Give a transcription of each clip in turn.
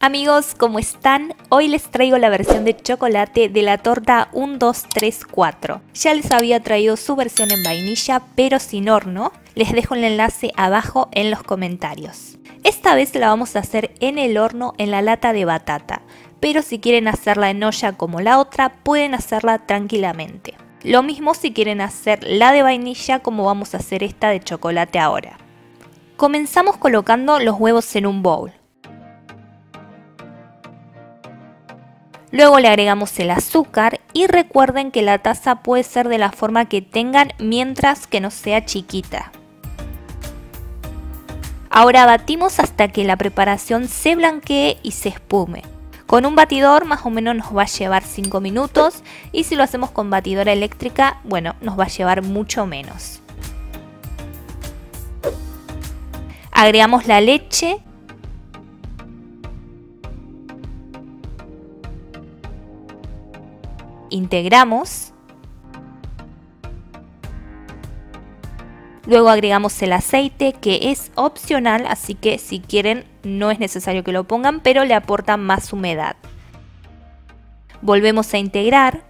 Amigos, ¿cómo están? Hoy les traigo la versión de chocolate de la torta 1234. Ya les había traído su versión en vainilla, pero sin horno. Les dejo el enlace abajo en los comentarios. Esta vez la vamos a hacer en el horno en la lata de batata, pero si quieren hacerla en olla como la otra, pueden hacerla tranquilamente. Lo mismo si quieren hacer la de vainilla como vamos a hacer esta de chocolate ahora. Comenzamos colocando los huevos en un bowl. Luego le agregamos el azúcar y recuerden que la taza puede ser de la forma que tengan mientras que no sea chiquita. Ahora batimos hasta que la preparación se blanquee y se espume. Con un batidor más o menos nos va a llevar 5 minutos y si lo hacemos con batidora eléctrica, bueno, nos va a llevar mucho menos. Agregamos la leche integramos. Luego agregamos el aceite que es opcional, así que si quieren no es necesario que lo pongan, pero le aporta más humedad. Volvemos a integrar.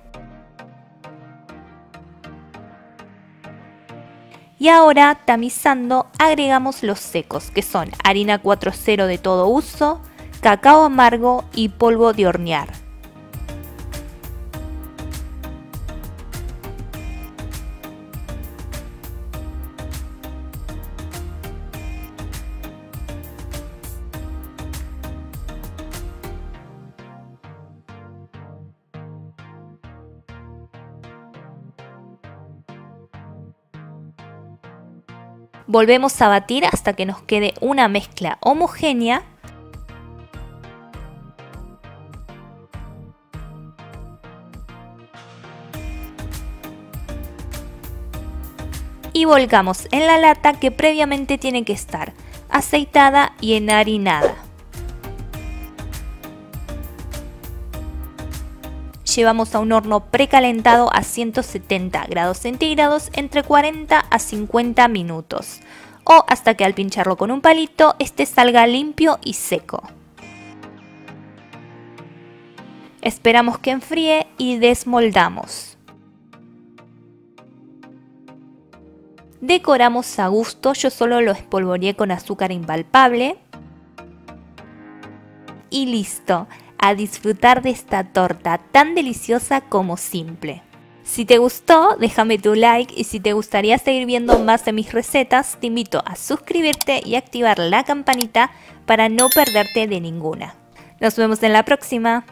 Y ahora tamizando agregamos los secos, que son harina 4.0 de todo uso, cacao amargo y polvo de hornear. Volvemos a batir hasta que nos quede una mezcla homogénea. Y volcamos en la lata que previamente tiene que estar aceitada y enharinada. Llevamos a un horno precalentado a 170 grados centígrados entre 40 a 50 minutos o hasta que al pincharlo con un palito este salga limpio y seco. Esperamos que enfríe y desmoldamos. Decoramos a gusto, yo solo lo espolvoreé con azúcar impalpable. Y listo a disfrutar de esta torta tan deliciosa como simple. Si te gustó, déjame tu like y si te gustaría seguir viendo más de mis recetas, te invito a suscribirte y activar la campanita para no perderte de ninguna. Nos vemos en la próxima.